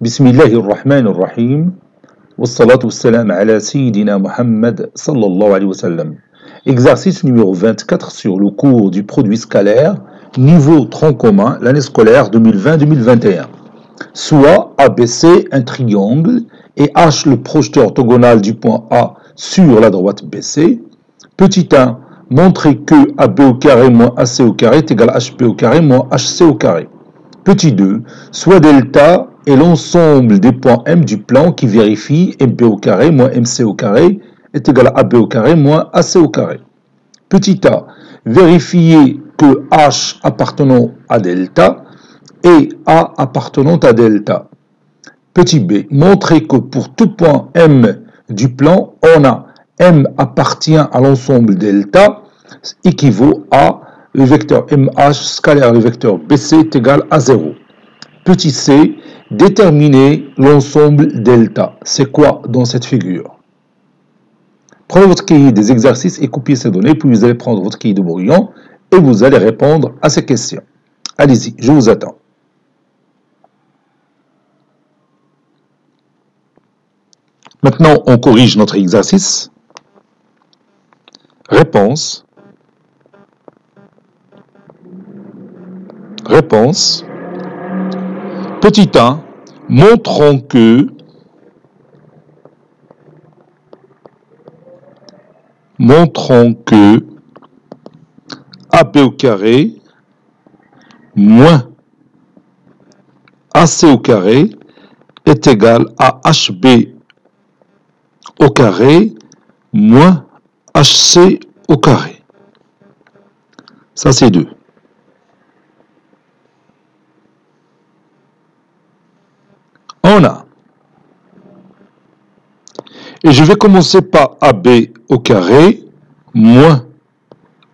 بسم الله الرحمن الرحيم والصلاة والسلام على سيدنا محمد صلى الله عليه وسلم Exercice numéro 24 sur le cours du produit scalaire, niveau tronc commun, l'année scolaire 2020-2021. Soit ABC un triangle et H le projeteur orthogonal du point A sur la droite BC. Petit 1, montrer que AB au carré moins AC au carré est égal à HP au carré moins HC au carré. Petit 2, soit delta est l'ensemble des points M du plan qui vérifie MB au carré moins MC au carré est égal à AB au carré moins AC au carré. Petit a, vérifier que H appartenant à delta et A appartenant à delta. Petit b, montrer que pour tout point M du plan, on a M appartient à l'ensemble delta équivaut à le vecteur MH scalaire le vecteur BC est égal à 0. Petit c, déterminer l'ensemble delta. C'est quoi dans cette figure? Prenez votre cahier des exercices et copiez ces données, puis vous allez prendre votre cahier de brouillon et vous allez répondre à ces questions. Allez-y, je vous attends. Maintenant, on corrige notre exercice. Réponse. Réponse. Petit 1. Montrons que montrons que AB au carré moins AC au carré est égal à HB au carré moins HC au carré. Ça, c'est 2. On a. Et je vais commencer par AB au carré moins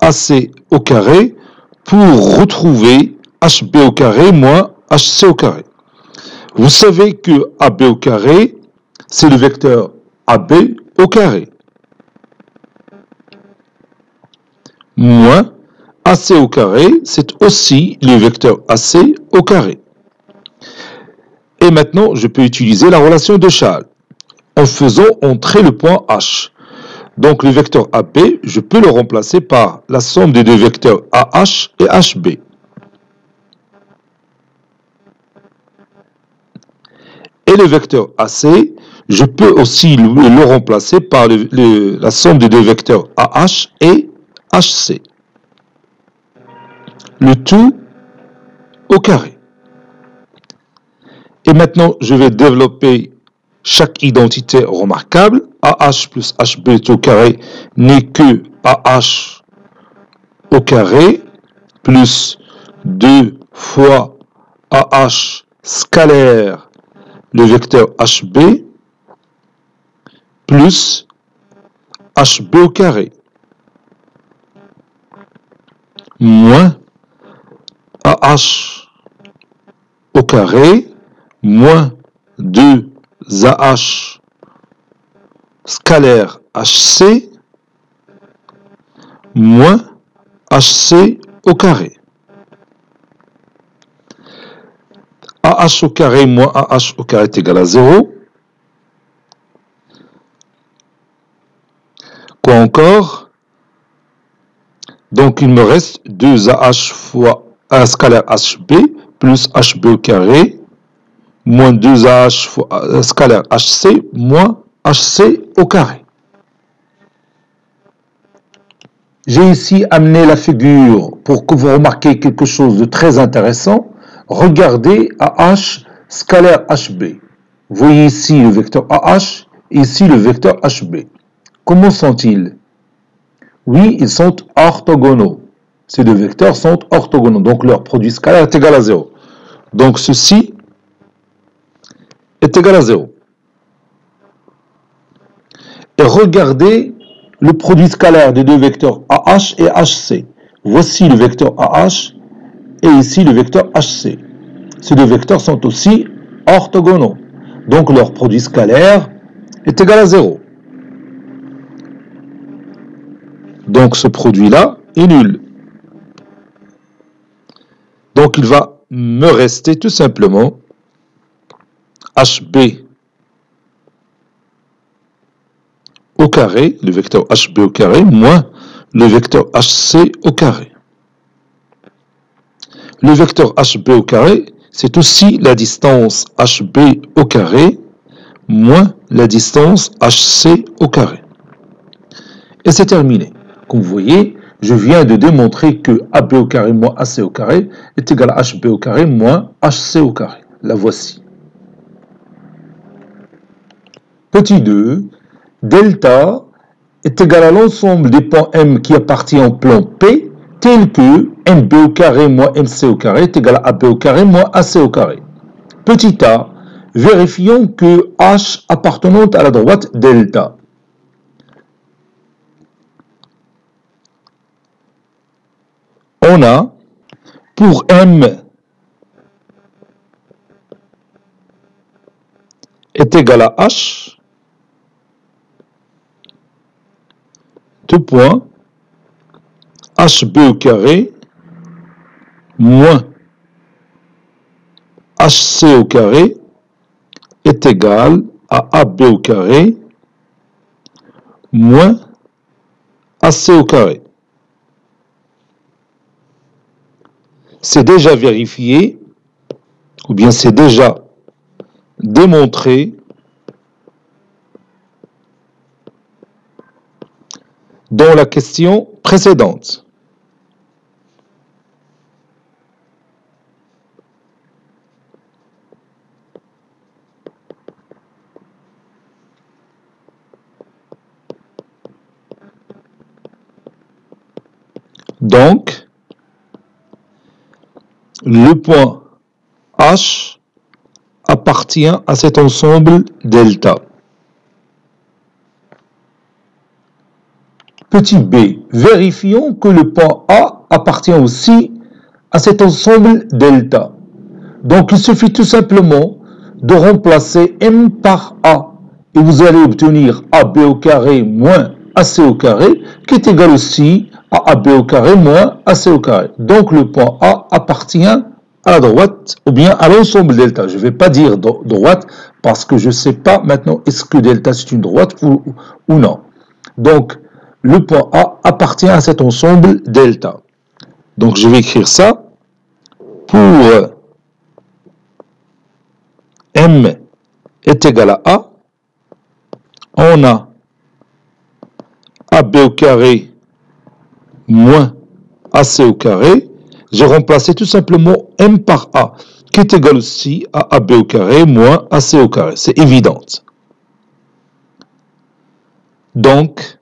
AC au carré pour retrouver HB au carré moins HC au carré. Vous savez que AB au carré, c'est le vecteur AB au carré. Moins AC au carré, c'est aussi le vecteur AC au carré. Et maintenant, je peux utiliser la relation de Charles en faisant entrer le point H. Donc le vecteur AB, je peux le remplacer par la somme des deux vecteurs AH et HB. Et le vecteur AC, je peux aussi le, remplacer par la somme des deux vecteurs AH et HC. Le tout au carré. Et maintenant, je vais développer chaque identité remarquable. AH plus HB au carré n'est que AH au carré plus 2 fois AH scalaire le vecteur HB plus HB au carré moins AH au carré moins 2AH scalaire HC moins HC au carré. AH au carré moins AH au carré est égal à 0. Quoi encore? Donc il me reste 2AH fois A scalaire HB plus HB au carré moins 2AH fois euh, scalaire HC moins HC au carré. J'ai ici amené la figure pour que vous remarquiez quelque chose de très intéressant. Regardez AH scalaire HB. Vous voyez ici le vecteur AH ici le vecteur HB. Comment sont-ils? Oui, ils sont orthogonaux. Ces deux vecteurs sont orthogonaux, donc leur produit scalaire est égal à 0. Donc ceci est égal à 0. Et regardez le produit scalaire des deux vecteurs AH et HC. Voici le vecteur AH et ici le vecteur HC. Ces deux vecteurs sont aussi orthogonaux. Donc leur produit scalaire est égal à 0. Donc ce produit-là est nul. Donc il va me rester tout simplement HB au carré, le vecteur HB au carré, moins le vecteur HC au carré. Le vecteur HB au carré, c'est aussi la distance HB au carré moins la distance HC au carré. Et c'est terminé. Comme vous voyez, je viens de démontrer que AB au carré moins AC au carré est égal à HB au carré moins HC au carré. La voici. Petit 2, delta est égal à l'ensemble des points M qui appartient au plan P, tel que MB au carré moins MC au carré est égal à AB au carré moins AC au carré. Petit a, vérifions que H appartenant à la droite delta. On a pour M est égal à H, deux points, HB au carré moins HC au carré est égal à AB au carré moins AC au carré. C'est déjà vérifié, ou bien c'est déjà démontré dans la question précédente. Donc, le point H appartient à cet ensemble delta. Petit b, vérifions que le point A appartient aussi à cet ensemble delta. Donc il suffit tout simplement de remplacer M par A et vous allez obtenir AB au carré moins AC au carré qui est égal aussi à AB au carré moins AC au carré. Donc le point A appartient à la droite ou bien à l'ensemble delta. Je ne vais pas dire droite parce que je ne sais pas maintenant est-ce que delta c'est une droite ou, ou non. Donc le point A appartient à cet ensemble delta. Donc je vais écrire ça pour M est égal à A. On a AB au carré moins AC au carré, j'ai remplacé tout simplement M par A, qui est égal aussi à AB au carré moins AC au carré. C'est évident. Donc,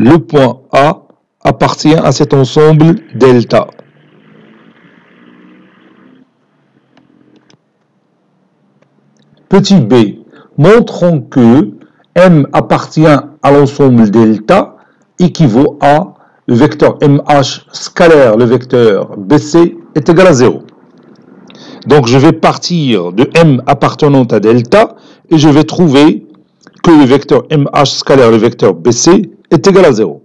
le point A appartient à cet ensemble delta. Petit b, montrons que M appartient à l'ensemble delta équivaut à le vecteur MH scalaire, le vecteur BC est égal à 0. Donc je vais partir de M appartenant à delta et je vais trouver que le vecteur MH scalaire, le vecteur BC est égal à 0.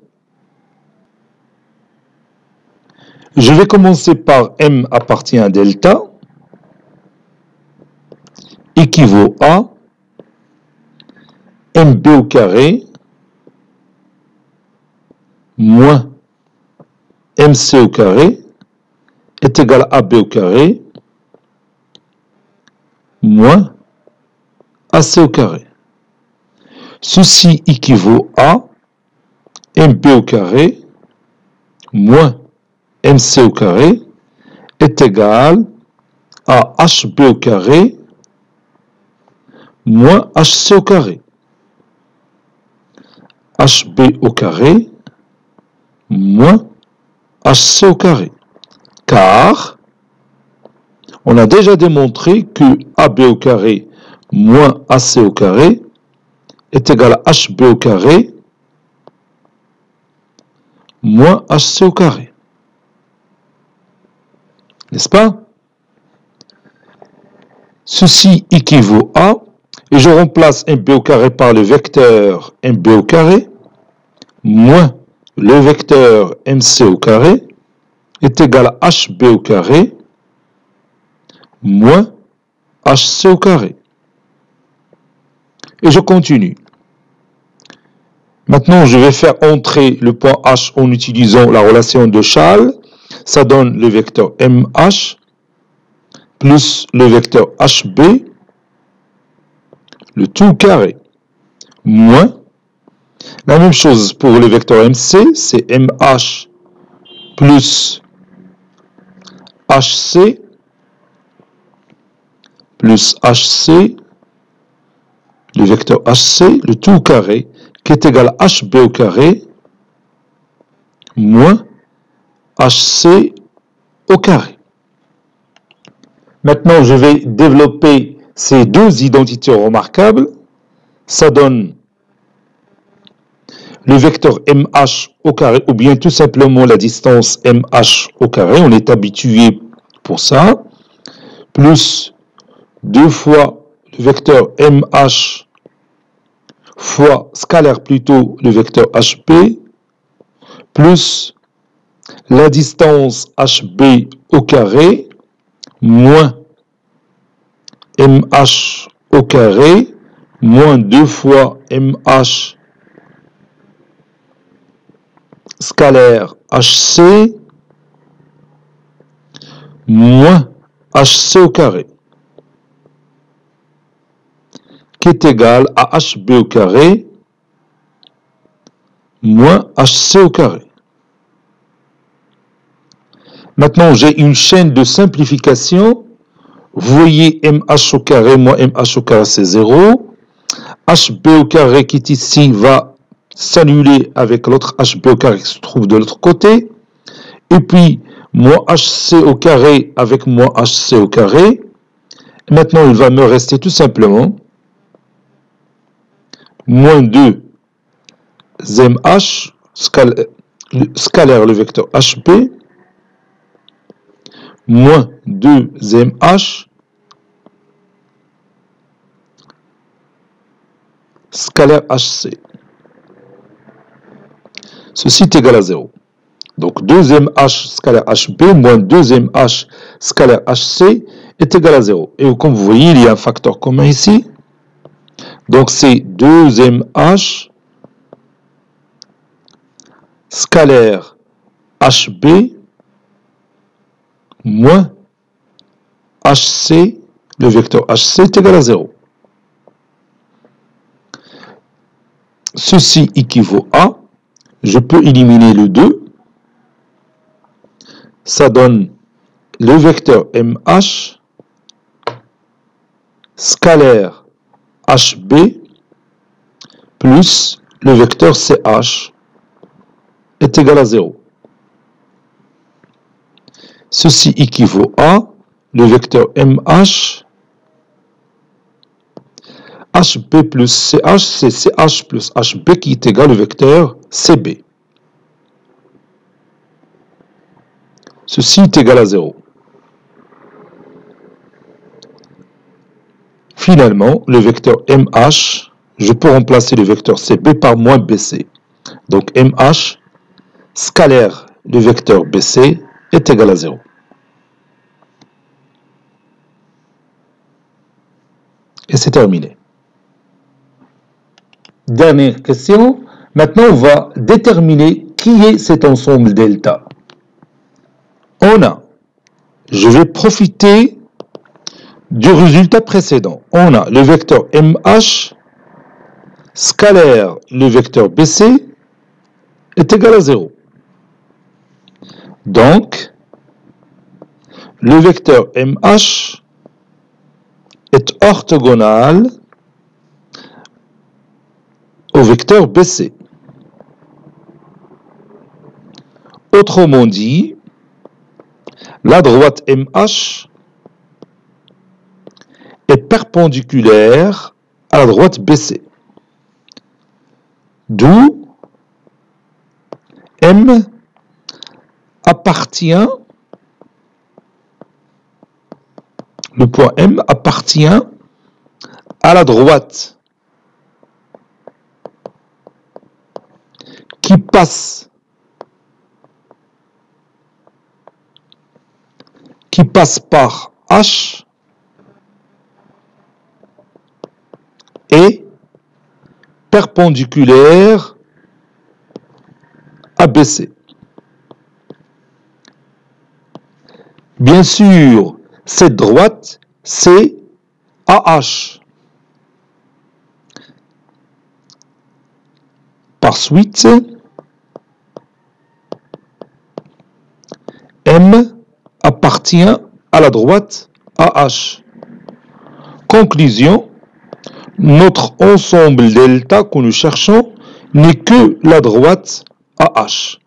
Je vais commencer par M appartient à delta équivaut à MB au carré moins MC au carré est égal à AB au carré moins AC au carré. Ceci équivaut à MB au carré moins MC au carré est égal à HB au carré moins HC au carré. HB au carré moins HC au carré. Car on a déjà démontré que AB au carré moins AC au carré est égal à HB au carré moins HC au carré. N'est-ce pas? Ceci équivaut à, et je remplace MB au carré par le vecteur MB au carré, moins le vecteur MC carré est égal à HB au carré moins HC au carré. Et je continue. Maintenant, je vais faire entrer le point H en utilisant la relation de Schall. Ça donne le vecteur MH plus le vecteur HB, le tout carré, moins. La même chose pour le vecteur MC, c'est MH plus HC plus HC, le vecteur HC, le tout carré, qui est égal à HB au carré, moins HC au carré. Maintenant, je vais développer ces deux identités remarquables. Ça donne le vecteur MH au carré, ou bien tout simplement la distance MH au carré, on est habitué pour ça, plus deux fois le vecteur MH fois scalaire plutôt le vecteur HP, plus la distance HB au carré, moins MH au carré, moins deux fois MH scalaire HC, moins HC au carré qui est égal à HB au carré moins HC au carré. Maintenant, j'ai une chaîne de simplification. Vous voyez MH au carré moins MH au carré, c'est 0. HB au carré qui est ici va s'annuler avec l'autre HB au carré qui se trouve de l'autre côté. Et puis, moins HC au carré avec moins HC au carré. Maintenant, il va me rester tout simplement moins 2 MH, scalaire le vecteur HB, moins 2 MH, scalaire HC. Ceci est égal à 0. Donc 2mh scalaire hb moins 2mh scalaire hc est égal à 0. Et comme vous voyez, il y a un facteur commun ici. Donc c'est 2mh scalaire hb moins hc, le vecteur hc est égal à 0. Ceci équivaut à, je peux éliminer le 2, ça donne le vecteur mh scalaire HB plus le vecteur CH est égal à 0. Ceci équivaut à le vecteur MH HB plus CH, c'est CH plus HB qui est égal au vecteur CB. Ceci est égal à 0. Finalement, le vecteur MH, je peux remplacer le vecteur CB par moins BC. Donc MH, scalaire du vecteur BC, est égal à 0. Et c'est terminé. Dernière question. Maintenant, on va déterminer qui est cet ensemble delta. On a, je vais profiter du résultat précédent. On a le vecteur MH scalaire le vecteur BC est égal à 0. Donc, le vecteur MH est orthogonal au vecteur BC. Autrement dit, la droite MH est perpendiculaire à la droite BC. D'où M appartient, le point M appartient à la droite qui passe qui passe par H perpendiculaire à. Bien sûr, cette droite, c'est AH. Par suite, M appartient à la droite AH. Conclusion, notre ensemble delta que nous cherchons n'est que la droite AH.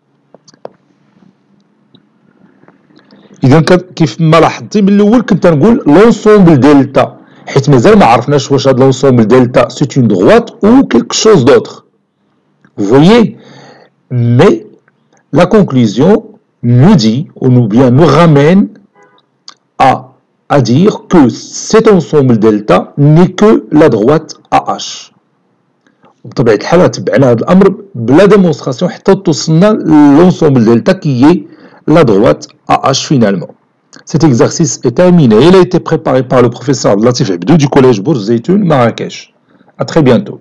اذا كيف ما لاحظتي من الاول كنت نقول لونسومبل دلتا حيت مازال ما عرفناش واش هاد لونسومبل دلتا سي اون droite ou quelque chose d'autre vous voyez mais la conclusion nous dit ou nous bien nous ramène à à dire que cet ensemble delta n'est que la droite AH بطبيعة الحال تبعنا هذا الأمر بلا ديمونستراسيون حتى توصلنا لونسومبل دلتا كي هي la droite AH finalement. Cet exercice est terminé. Il a été préparé par le professeur Latif Abdou du collège Bourz Marrakech. À très bientôt.